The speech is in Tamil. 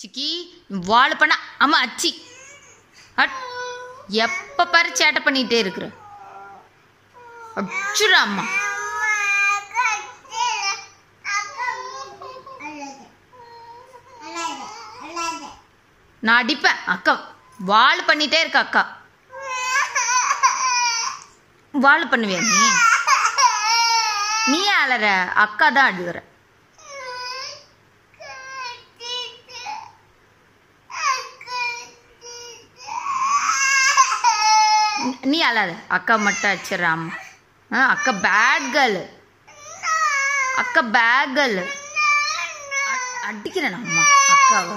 சிக்கி வாழ பண்ண அம்மா அச்சி. அட் எப்போ பாரு சேட்டை பண்ணிகிட்டே இருக்கிற. அச்சுரா அம்மா. நான் அடிப்பேன் அக்கா. வாழ் பண்ணிட்டே இருக்க அக்கா. வாள் பண்ணுவியா நீ? நீ அலற? அக்கா தான் அழுகிற. நீ- அழாத. அக்கா மட்டும் அடிச்சிடுற ஆ அக்கா பேட் கேர்ள் அக்கா பேட் கேர்ள் அடிக்கிறேன் அம்மா அக்காவை.